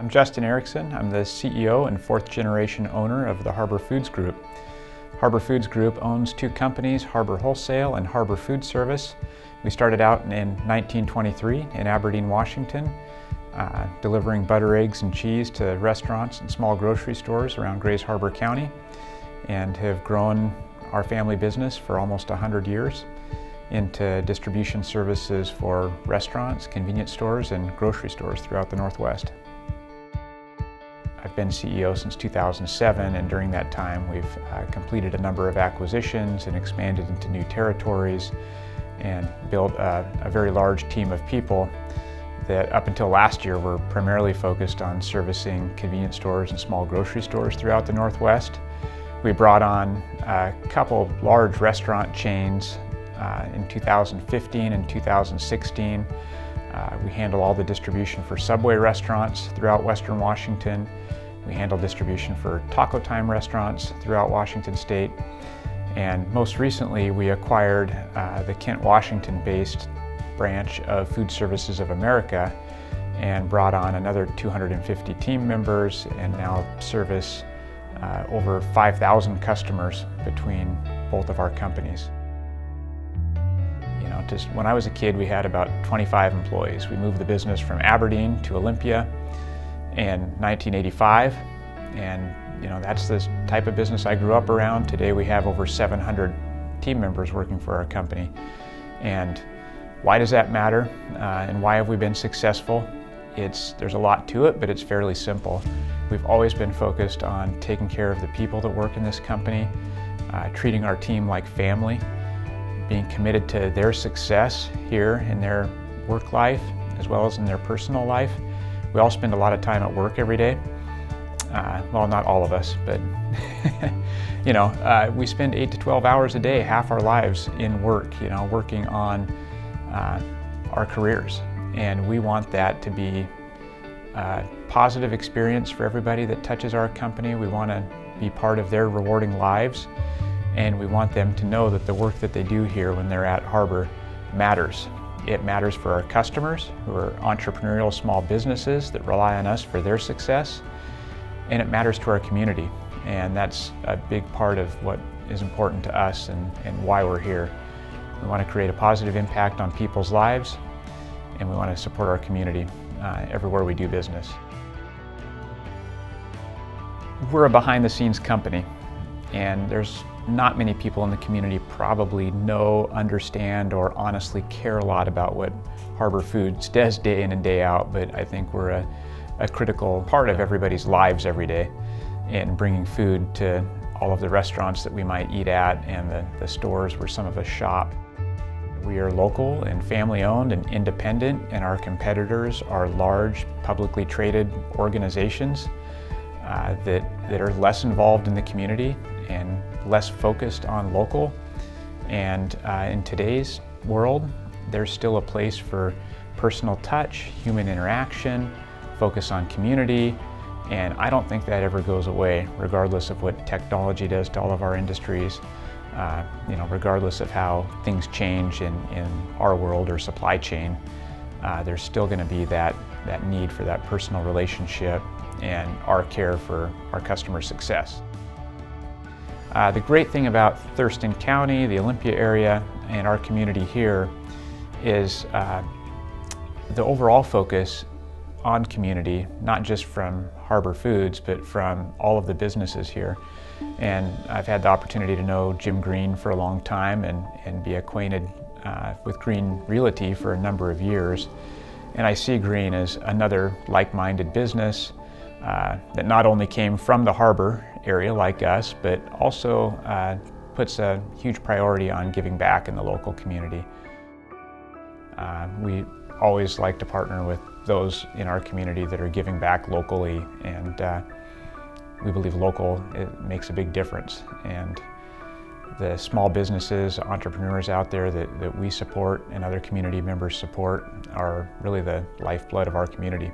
I'm Justin Erickson. I'm the CEO and fourth generation owner of the Harbor Foods Group. Harbor Foods Group owns two companies, Harbor Wholesale and Harbor Food Service. We started out in 1923 in Aberdeen, Washington, uh, delivering butter, eggs, and cheese to restaurants and small grocery stores around Grays Harbor County and have grown our family business for almost 100 years into distribution services for restaurants, convenience stores, and grocery stores throughout the Northwest. I've been CEO since 2007 and during that time we've uh, completed a number of acquisitions and expanded into new territories and built a, a, very large team of people that up until last year were primarily focused on servicing convenience stores and small grocery stores throughout the Northwest. We brought on a couple large restaurant chains uh, in 2015 and 2016. Uh, we handle all the distribution for Subway restaurants throughout Western Washington. We handle distribution for Taco Time restaurants throughout Washington State. And most recently, we acquired uh, the Kent, Washington-based branch of Food Services of America and brought on another 250 team members and now service uh, over 5,000 customers between both of our companies. Just when I was a kid, we had about 25 employees. We moved the business from Aberdeen to Olympia in 1985. And you know, that's the type of business I grew up around. Today we have over 700 team members working for our company. And why does that matter? Uh, and why have we been successful? It's, there's a lot to it, but it's fairly simple. We've always been focused on taking care of the people that work in this company, uh, treating our team like family, being committed to their success here in their work life as well as in their personal life. We all spend a lot of time at work every day. Uh, well, not all of us, but you know, uh, we spend 8 to 12 hours a day, half our lives in work, you know, working on uh, our careers. And we want that to be a positive experience for everybody that touches our company. We want to be part of their rewarding lives. And we want them to know that the work that they do here when they're at Harbor matters. It matters for our customers who are entrepreneurial small businesses that rely on us for their success. And it matters to our community. And that's a big part of what is important to us and, and why we're here. We want to create a positive impact on people's lives and we want to support our community uh, everywhere we do business. We're a behind the scenes company and there's not many people in the community probably know, understand, or honestly care a lot about what Harbor Foods does day in and day out, but I think we're a, a critical part of everybody's lives every day in bringing food to all of the restaurants that we might eat at and the, the stores where some of us shop. We are local and family owned and independent and our competitors are large publicly traded organizations uh, that, that are less involved in the community and less focused on local. And uh, in today's world, there's still a place for personal touch, human interaction, focus on community, and I don't think that ever goes away, regardless of what technology does to all of our industries, uh, you know, regardless of how things change in, in our world or supply chain, uh, there's still going to be that, that need for that personal relationship and our care for our customer success. Uh, the great thing about Thurston County, the Olympia area, and our community here is uh, the overall focus on community, not just from Harbor Foods, but from all of the businesses here. And I've had the opportunity to know Jim Greene for a long time and, and be acquainted uh, with Greene Realty for a number of years. And I see Greene as another like-minded business uh, that not only came from the harbor area like us, but also uh, puts a huge priority on giving back in the local community. Uh, we always like to partner with those in our community that are giving back locally and uh, we believe local it makes a big difference and the small businesses, entrepreneurs out there that, that we support and other community members support are really the lifeblood of our community.